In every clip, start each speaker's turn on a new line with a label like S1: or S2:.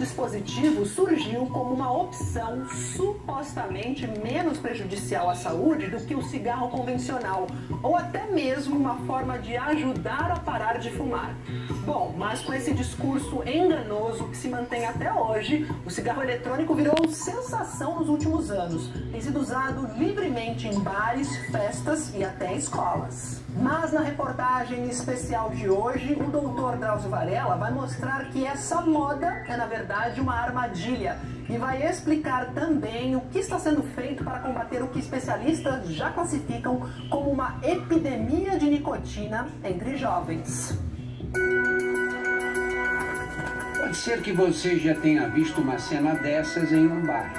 S1: dispositivo surgiu como uma opção supostamente menos prejudicial à saúde do que o cigarro convencional, ou até mesmo uma forma de ajudar a parar de fumar. Bom, mas com esse discurso enganoso que se mantém até hoje, o cigarro eletrônico virou sensação nos últimos anos. Tem sido usado livremente em bares, festas e até escolas. Mas na reportagem especial de hoje, o doutor Drauzio Varela vai mostrar que essa moda é, na verdade, uma armadilha e vai explicar também o que está sendo feito para combater o que especialistas já classificam como uma epidemia de nicotina entre jovens.
S2: Pode ser que você já tenha visto uma cena dessas em um bar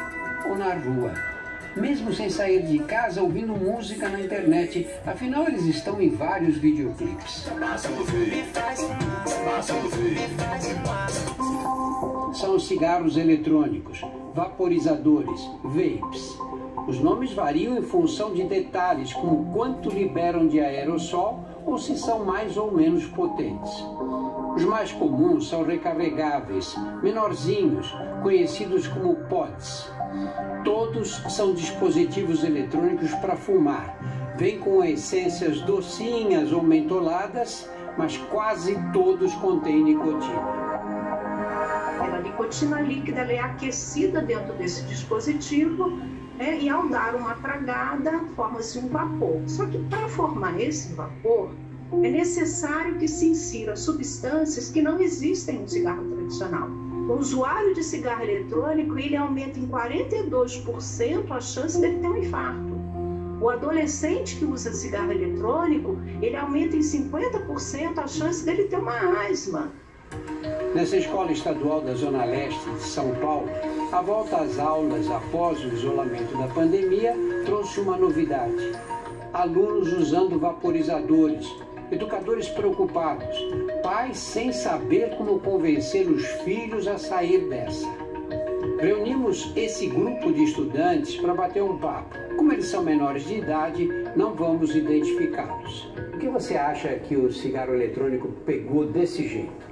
S2: ou na rua mesmo sem sair de casa ouvindo música na internet. Afinal, eles estão em vários videoclipes. São os cigarros eletrônicos, vaporizadores, vapes. Os nomes variam em função de detalhes, como quanto liberam de aerossol ou se são mais ou menos potentes. Os mais comuns são recarregáveis, menorzinhos, conhecidos como pods. Todos são dispositivos eletrônicos para fumar. Vêm com essências docinhas ou mentoladas, mas quase todos contêm nicotina.
S3: A nicotina líquida é aquecida dentro desse dispositivo né, e ao dar uma tragada forma-se um vapor. Só que para formar esse vapor é necessário que se insira substâncias que não existem no cigarro tradicional. O usuário de cigarro eletrônico ele aumenta em 42% a chance dele ter um infarto. O adolescente que usa cigarro eletrônico, ele aumenta em 50% a chance dele ter uma asma.
S2: Nessa escola estadual da Zona Leste de São Paulo, a volta às aulas após o isolamento da pandemia trouxe uma novidade. Alunos usando vaporizadores, educadores preocupados, pais sem saber como convencer os filhos a sair dessa. Reunimos esse grupo de estudantes para bater um papo. Como eles são menores de idade, não vamos identificá-los. O que você acha que o cigarro eletrônico pegou desse jeito?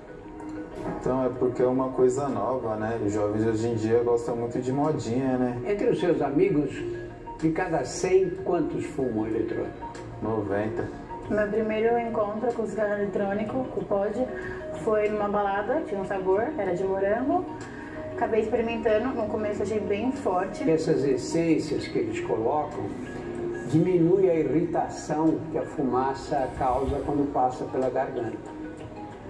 S4: Então é porque é uma coisa nova, né? Os jovens hoje em dia gostam muito de modinha, né?
S2: Entre os seus amigos, de cada 100, quantos fumam eletrônico?
S4: 90.
S5: Meu primeiro encontro com o cigarro eletrônico, com o pod, foi numa balada, tinha um sabor, era de morango. Acabei experimentando, no começo achei bem forte.
S2: Essas essências que eles colocam diminui a irritação que a fumaça causa quando passa pela garganta.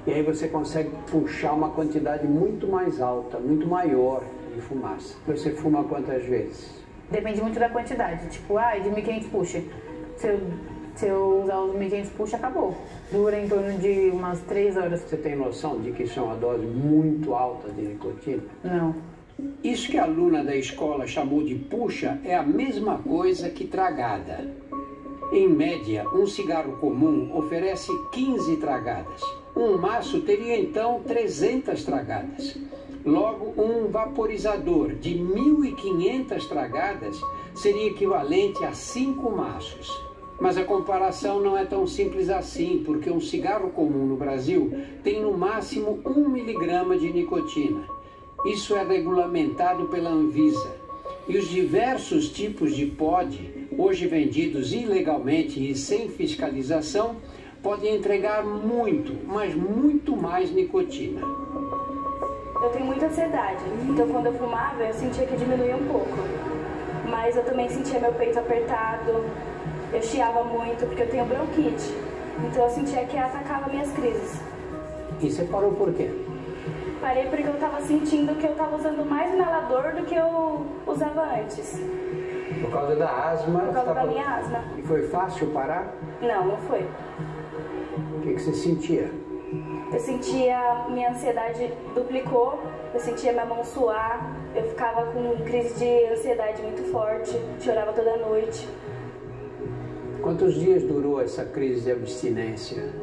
S2: E aí você consegue puxar uma quantidade muito mais alta, muito maior de fumaça. Você fuma quantas vezes?
S5: Depende muito da quantidade. Tipo, ah, de 1.500 puxa. Se eu se eu usar os 1.500 puxa, acabou. Dura em torno de umas 3 horas.
S2: Você tem noção de que isso é uma dose muito alta de nicotina?
S5: Não.
S2: Isso que a aluna da escola chamou de puxa é a mesma coisa que tragada. Em média, um cigarro comum oferece 15 tragadas. Um maço teria então 300 tragadas. Logo, um vaporizador de 1.500 tragadas seria equivalente a 5 maços. Mas a comparação não é tão simples assim, porque um cigarro comum no Brasil tem no máximo 1 miligrama de nicotina. Isso é regulamentado pela Anvisa. E os diversos tipos de pod, hoje vendidos ilegalmente e sem fiscalização, podem entregar muito, mas muito mais nicotina.
S6: Eu tenho muita ansiedade, então quando eu fumava eu sentia que diminuía um pouco. Mas eu também sentia meu peito apertado, eu chiava muito porque eu tenho bronquite. Então eu sentia que atacava minhas crises.
S2: E você parou por quê?
S6: Parei porque eu estava sentindo que eu estava usando mais inalador do que eu usava antes.
S2: Por causa da asma?
S6: Por causa da minha asma.
S2: E foi fácil parar?
S6: Não, não foi.
S2: O que, que você sentia?
S6: Eu sentia, minha ansiedade duplicou, eu sentia minha mão suar, eu ficava com crise de ansiedade muito forte, chorava toda noite.
S2: Quantos dias durou essa crise de abstinência?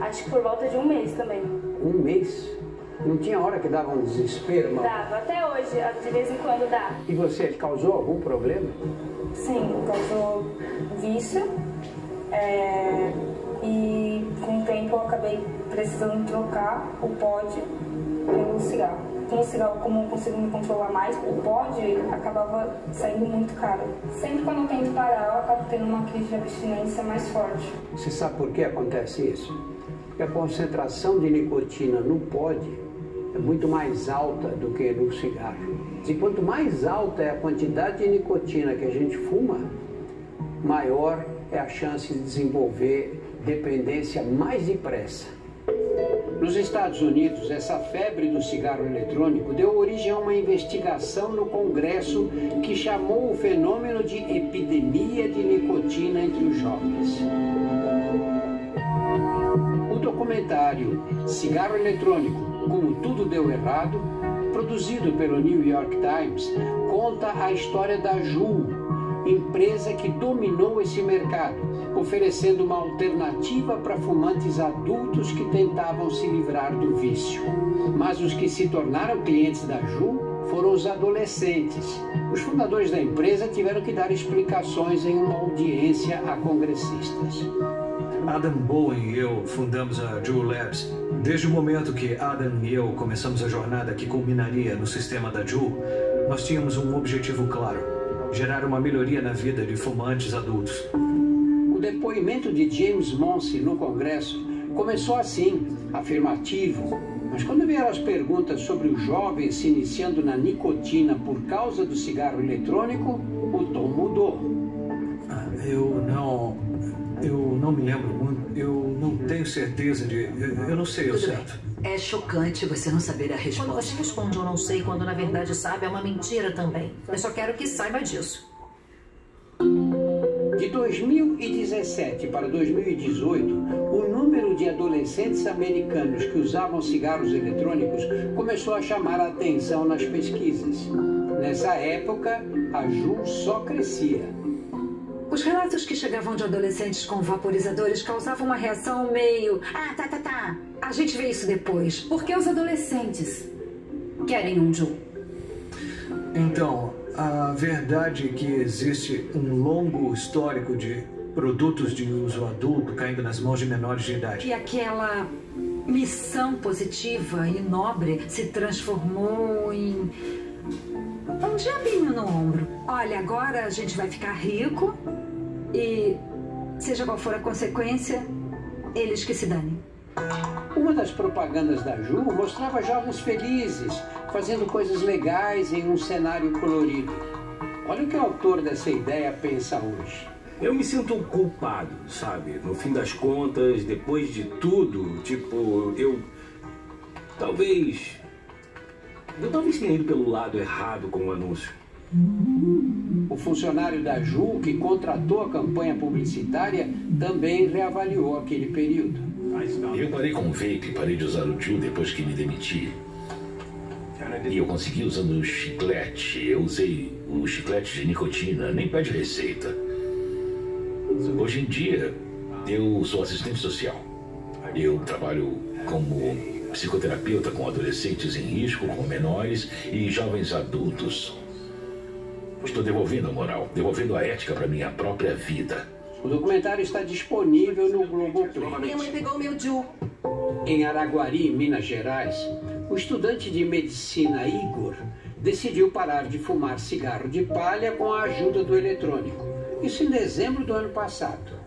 S6: Acho que por volta de um mês também.
S2: Um mês? Não tinha hora que dava um desespero,
S6: mano? Dava, até hoje, de vez em quando dá.
S2: E você, causou algum problema?
S6: Sim, causou vício. É, e com o tempo eu acabei precisando trocar o pote pelo cigarro. Com o consigo me controlar mais, o pod acabava saindo muito caro. Sempre quando eu tento parar, eu acabo tendo uma crise de abstinência mais forte.
S2: Você sabe por que acontece isso? Porque a concentração de nicotina no pod é muito mais alta do que no cigarro. E quanto mais alta é a quantidade de nicotina que a gente fuma, maior é a chance de desenvolver dependência mais depressa. Nos Estados Unidos, essa febre do cigarro eletrônico deu origem a uma investigação no Congresso que chamou o fenômeno de epidemia de nicotina entre os jovens. O documentário Cigarro Eletrônico Como Tudo Deu Errado, produzido pelo New York Times, conta a história da Juul, empresa que dominou esse mercado, oferecendo uma alternativa para fumantes adultos que tentavam se livrar do vício. Mas os que se tornaram clientes da Ju foram os adolescentes. Os fundadores da empresa tiveram que dar explicações em uma audiência a congressistas.
S7: Adam Bowen e eu fundamos a Juul Labs. Desde o momento que Adam e eu começamos a jornada que culminaria no sistema da Juul, nós tínhamos um objetivo claro gerar uma melhoria na vida de fumantes adultos.
S2: O depoimento de James Monse no Congresso começou assim, afirmativo, mas quando vieram as perguntas sobre os jovens se iniciando na nicotina por causa do cigarro eletrônico, o tom mudou.
S7: Ah, eu não. Eu não me lembro muito. Eu não tenho certeza de. Eu não sei o certo.
S8: É chocante você não saber a resposta.
S9: Quando você responde eu não sei, quando na verdade sabe, é uma mentira também. Eu só quero que saiba disso.
S2: De 2017 para 2018, o número de adolescentes americanos que usavam cigarros eletrônicos começou a chamar a atenção nas pesquisas. Nessa época, a Ju só crescia.
S8: Os relatos que chegavam de adolescentes com vaporizadores causavam uma reação meio. Ah, tá, tá, tá. A gente vê isso depois. Porque os adolescentes querem um Ju.
S7: Então, a verdade é que existe um longo histórico de produtos de uso adulto caindo nas mãos de menores de idade.
S8: E aquela missão positiva e nobre se transformou em um diabinho no ombro. Olha, agora a gente vai ficar rico e, seja qual for a consequência, eles que se danem.
S2: Uma das propagandas da Ju mostrava jovens felizes, fazendo coisas legais em um cenário colorido. Olha o que o autor dessa ideia pensa hoje.
S10: Eu me sinto culpado, sabe? No fim das contas, depois de tudo, tipo, eu. Talvez. Eu talvez tenha ido pelo lado errado com o anúncio.
S2: O funcionário da Ju, que contratou a campanha publicitária, também reavaliou aquele período.
S11: Eu parei com o vape e parei de usar o Ju depois que me demiti. E eu consegui usando o chiclete. Eu usei o chiclete de nicotina, nem pede receita. Hoje em dia, eu sou assistente social. Eu trabalho como psicoterapeuta com adolescentes em risco, com menores e jovens adultos. Estou devolvendo a moral, devolvendo a ética para minha própria vida.
S2: O documentário está disponível no Globoplay.
S9: Minha mãe pegou meu Ju.
S2: Em Araguari, Minas Gerais, o estudante de medicina Igor decidiu parar de fumar cigarro de palha com a ajuda do eletrônico. Isso em dezembro do ano passado.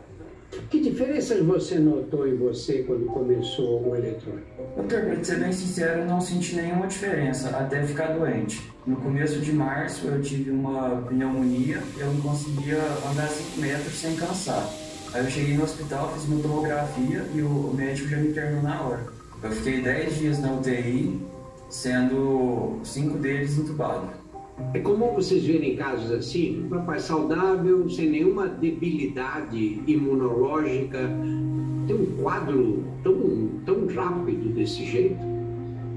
S2: Que diferenças você notou em você quando começou o eletrônico?
S12: Doutor, para ser bem sincero, não senti nenhuma diferença até ficar doente. No começo de março eu tive uma pneumonia eu não conseguia andar 5 metros sem cansar. Aí eu cheguei no hospital, fiz uma tomografia e o médico já me internou na hora. Eu fiquei 10 dias na UTI, sendo 5 deles entubados.
S2: É comum vocês verem casos assim, um rapaz saudável, sem nenhuma debilidade imunológica, tem um quadro tão, tão rápido desse jeito?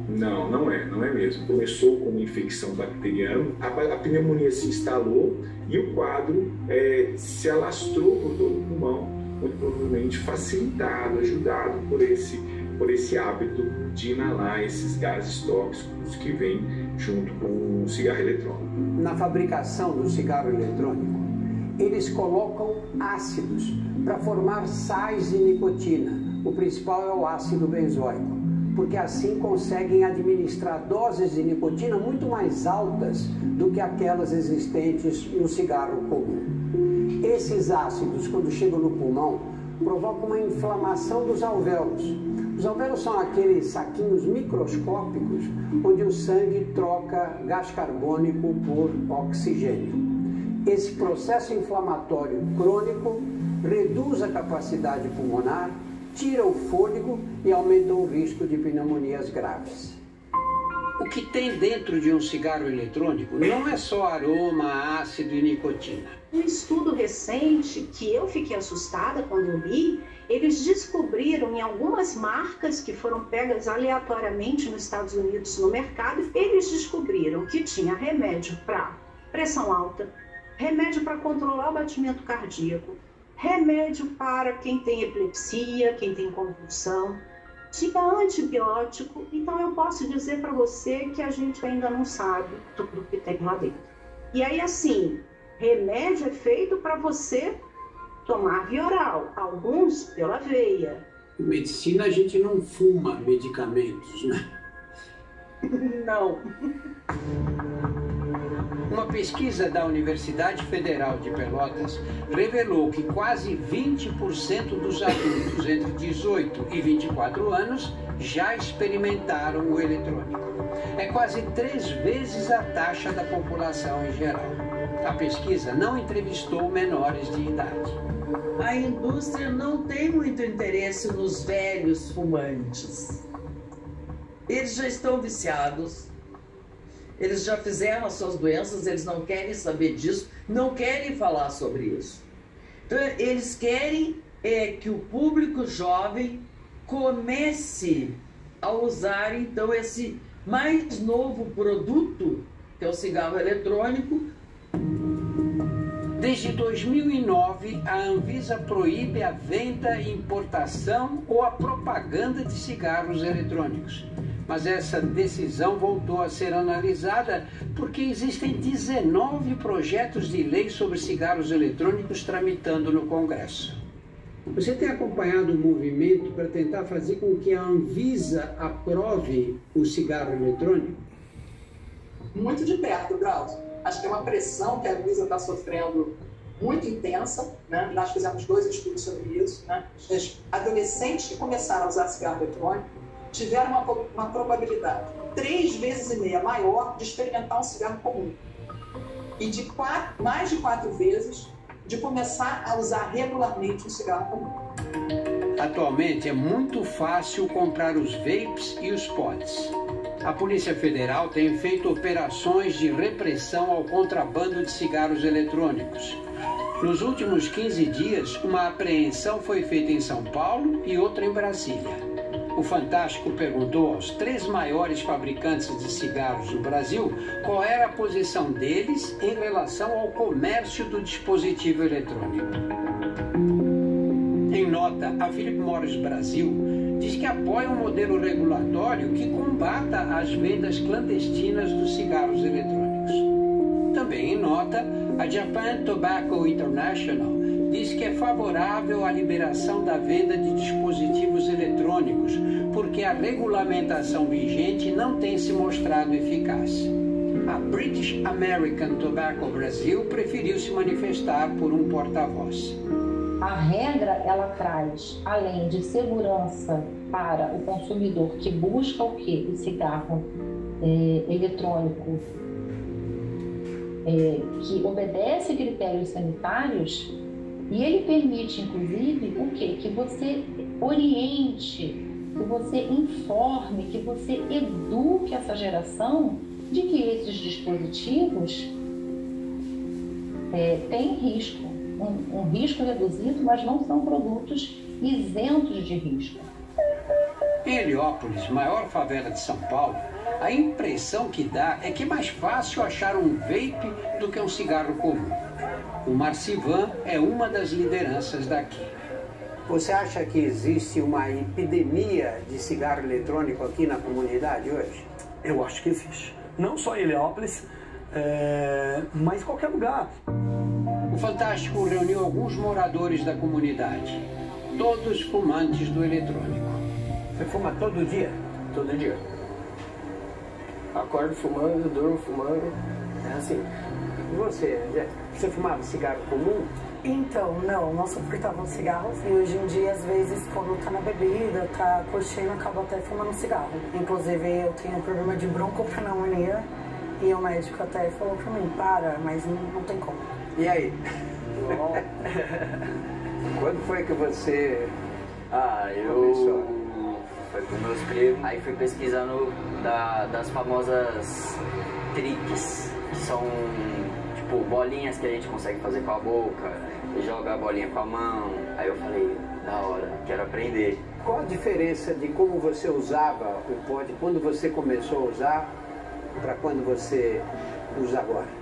S13: Não, não é, não é mesmo. Começou com uma infecção bacteriana, a, a pneumonia se instalou e o quadro é, se alastrou por todo o pulmão, muito provavelmente facilitado, ajudado por esse, por esse hábito de inalar esses gases tóxicos que vêm junto com o cigarro eletrônico.
S2: Na fabricação do cigarro eletrônico, eles colocam ácidos para formar sais de nicotina. O principal é o ácido benzoico. porque assim conseguem administrar doses de nicotina muito mais altas do que aquelas existentes no cigarro comum. Esses ácidos, quando chegam no pulmão, provocam uma inflamação dos alvéolos. Os alvéolos são aqueles saquinhos microscópicos onde o sangue troca gás carbônico por oxigênio. Esse processo inflamatório crônico reduz a capacidade pulmonar, tira o fôlego e aumenta o risco de pneumonias graves. O que tem dentro de um cigarro eletrônico não é só aroma, ácido e nicotina.
S3: Um estudo recente que eu fiquei assustada quando eu li, eles descobriram em algumas marcas que foram pegas aleatoriamente nos Estados Unidos no mercado, eles descobriram que tinha remédio para pressão alta, remédio para controlar o batimento cardíaco, remédio para quem tem epilepsia, quem tem convulsão, tinha antibiótico. Então eu posso dizer para você que a gente ainda não sabe tudo que tem lá dentro. E aí assim, remédio é feito para você tomar via oral, alguns pela veia.
S2: Em medicina a gente não fuma medicamentos, né?
S3: não.
S2: Uma pesquisa da Universidade Federal de Pelotas revelou que quase 20% dos adultos entre 18 e 24 anos já experimentaram o eletrônico. É quase três vezes a taxa da população em geral. A pesquisa não entrevistou menores de idade.
S14: A indústria não tem muito interesse nos velhos fumantes. Eles já estão viciados, eles já fizeram as suas doenças, eles não querem saber disso, não querem falar sobre isso. Então, eles querem é que o público jovem comece a usar então esse mais novo produto, que é o cigarro eletrônico.
S2: Desde 2009, a Anvisa proíbe a venda, importação ou a propaganda de cigarros eletrônicos mas essa decisão voltou a ser analisada porque existem 19 projetos de lei sobre cigarros eletrônicos tramitando no Congresso. Você tem acompanhado o movimento para tentar fazer com que a Anvisa aprove o cigarro eletrônico?
S15: Muito de perto, Drauzio. Acho que é uma pressão que a Anvisa está sofrendo muito intensa. Né? Nós fizemos dois estudos sobre isso. Né? Adolescentes que começaram a usar cigarro eletrônico tiveram uma, uma probabilidade três vezes e meia maior de experimentar um cigarro comum e de quatro, mais de quatro vezes de começar a usar regularmente um cigarro comum.
S2: Atualmente é muito fácil comprar os vapes e os pods. A Polícia Federal tem feito operações de repressão ao contrabando de cigarros eletrônicos. Nos últimos 15 dias, uma apreensão foi feita em São Paulo e outra em Brasília. O Fantástico perguntou aos três maiores fabricantes de cigarros do Brasil qual era a posição deles em relação ao comércio do dispositivo eletrônico. Em nota, a Philip Morris Brasil diz que apoia um modelo regulatório que combata as vendas clandestinas dos cigarros eletrônicos. Também em nota, a Japan Tobacco International diz que é favorável à liberação da venda de dispositivos eletrônicos, porque a regulamentação vigente não tem se mostrado eficaz. A British American Tobacco Brasil preferiu se manifestar por um porta-voz.
S16: A regra ela traz, além de segurança para o consumidor que busca o que? O cigarro é, eletrônico é, que obedece critérios sanitários, e ele permite, inclusive, o quê? Que você oriente, que você informe, que você eduque essa geração de que esses dispositivos é, têm risco, um, um risco reduzido, mas não são produtos isentos de risco.
S2: Em Heliópolis, maior favela de São Paulo, a impressão que dá é que é mais fácil achar um vape do que um cigarro comum. O Marcivan é uma das lideranças daqui. Você acha que existe uma epidemia de cigarro eletrônico aqui na comunidade hoje?
S17: Eu acho que existe. Não só em Heliópolis, é... mas em qualquer lugar.
S2: O Fantástico reuniu alguns moradores da comunidade, todos fumantes do eletrônico. Você fuma todo dia?
S18: todo dia. Acordo fumando, durmo fumando. É assim.
S2: E você, você fumava cigarro comum?
S5: Então, não, não suportava os cigarros e hoje em dia, às vezes, quando tá na bebida, tá curtindo, acabo até fumando cigarro. Inclusive, eu tenho problema de broncopneumonia e o médico até falou pra mim, para, mas não, não tem como.
S2: E aí? Quando foi que você
S19: Ah, eu
S2: Começou.
S19: foi com meus primos, aí fui pesquisando da- das famosas tricks, que são tipo bolinhas que a gente consegue fazer com a boca, e joga a bolinha com a mão. Aí eu falei, da hora, quero aprender.
S2: Qual a diferença de como você usava o pod quando você começou a usar para quando você usa agora?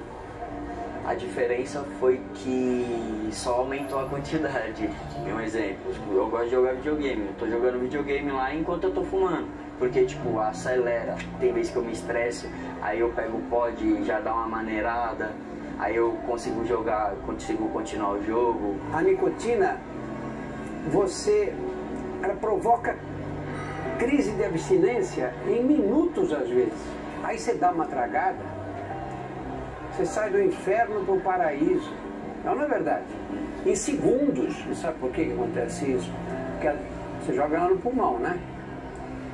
S19: A diferença foi que só aumentou a quantidade. Um exemplo, tipo, eu gosto de jogar videogame, eu tô jogando videogame lá enquanto eu tô fumando. Porque, tipo, acelera. Tem vezes que eu me estresso, aí eu pego o pod e já dá uma maneirada, aí eu consigo jogar, consigo continuar o jogo.
S2: A nicotina, você, ela provoca crise de abstinência em minutos às vezes. Aí você dá uma tragada, você sai do inferno para o paraíso. Não, não é verdade? Em segundos. E sabe por que que acontece isso? Porque ela- você joga ela no pulmão, né?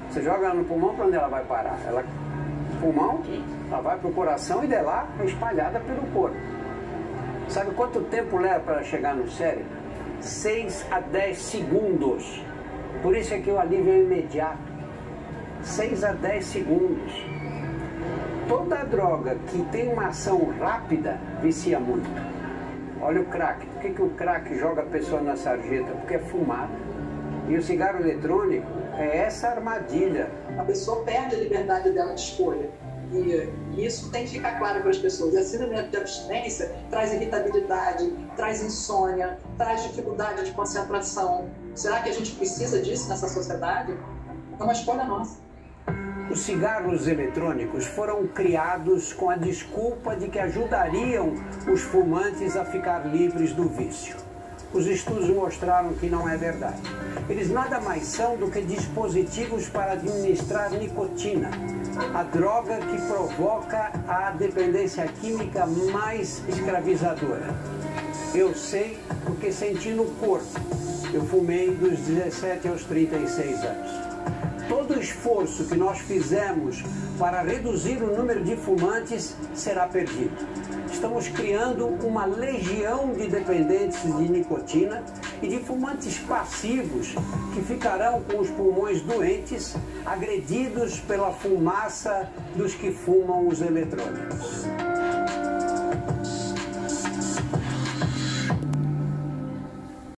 S2: Você joga ela no pulmão, para onde ela vai parar? Ela, pulmão, ela vai para o coração e de lá é espalhada pelo corpo. Sabe quanto tempo leva para ela chegar no cérebro? 6 a 10 segundos. Por isso é que o alívio é imediato. 6 a 10 segundos. Toda droga que tem uma ação rápida vicia muito. Olha o crack. Por que, que o crack joga a pessoa na sarjeta? Porque é fumada. E o cigarro eletrônico é essa armadilha.
S15: A pessoa perde a liberdade dela de escolha. E, isso tem que ficar claro para as pessoas. A síndrome de abstinência traz irritabilidade, traz insônia, traz dificuldade de concentração. Será que a gente precisa disso nessa sociedade? É uma escolha nossa.
S2: Os cigarros eletrônicos foram criados com a desculpa de que ajudariam os fumantes a ficar livres do vício. Os estudos mostraram que não é verdade. Eles nada mais são do que dispositivos para administrar nicotina, a droga que provoca a dependência química mais escravizadora. Eu sei porque senti no corpo. Eu fumei dos 17 aos 36 anos. Todo esforço que nós fizemos para reduzir o número de fumantes será perdido. Estamos criando uma legião de dependentes de nicotina e de fumantes passivos que ficarão com os pulmões doentes, agredidos pela fumaça dos que fumam os eletrônicos.